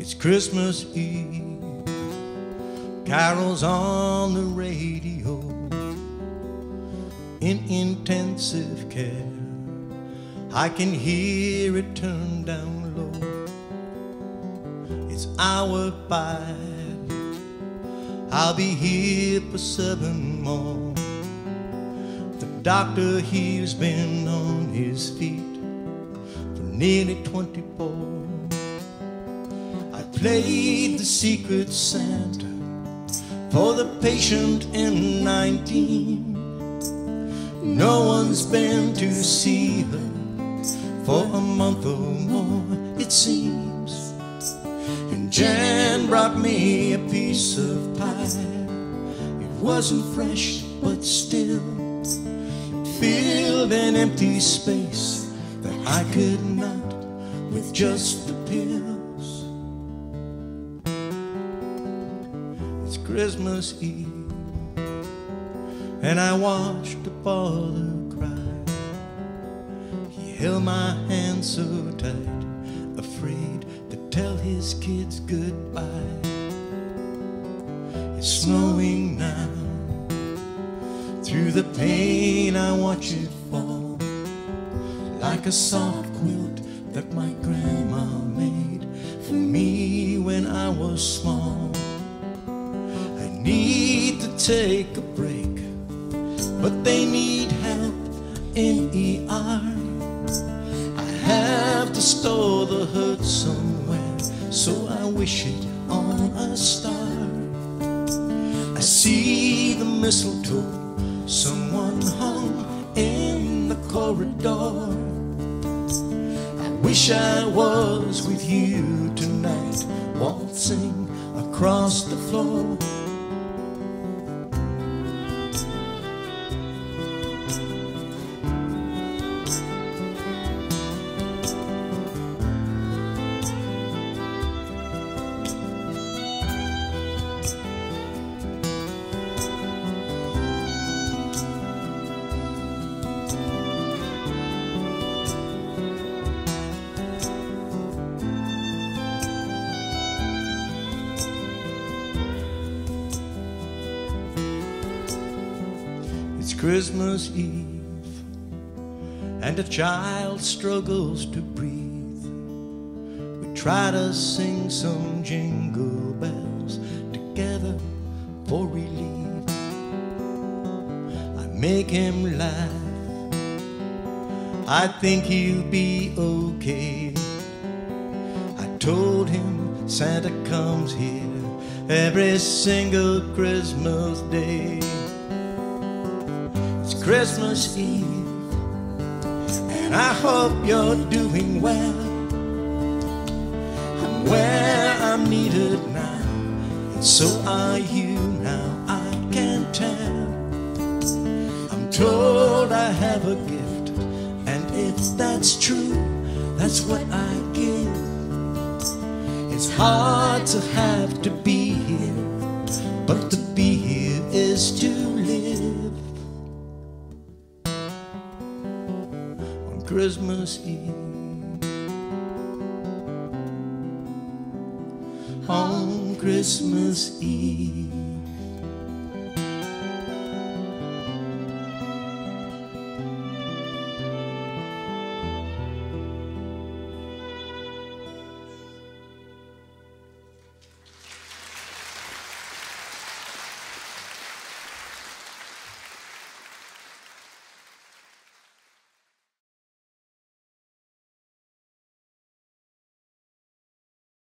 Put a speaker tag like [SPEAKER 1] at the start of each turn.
[SPEAKER 1] It's Christmas Eve, carols on the radio, in intensive care. I can hear it turn down low. It's hour five. I'll be here for seven more. The doctor, he's been on his feet for nearly 24. Played the secret Santa for the patient in 19. No one's been to see her for a month or more, it seems. And Jan brought me a piece of pie. It wasn't fresh, but still it filled an empty space that I could not with just the pills. Christmas Eve, and I watched the father cry. He held my hand so tight, afraid to tell his kids goodbye. It's snowing now. Through the pain, I watch it fall like a soft quilt that my grandma made for me when I was small. Need to take a break, but they need help in ER. I have to store the hurt somewhere, so I wish it on a star. I see the mistletoe, someone hung in the corridor. I wish I was with you tonight, waltzing across the floor. Christmas Eve, and a child struggles to breathe. We try to sing some jingle bells together for relief. I make him laugh. I think he'll be okay. I told him Santa comes here every single Christmas day. Christmas Eve, and I hope you're doing well. I'm where I'm needed now, and so are you now. I can tell. I'm told I have a gift, and if that's true, that's what I give. It's hard to have to be here, but to Christmas Eve, on Christmas Eve.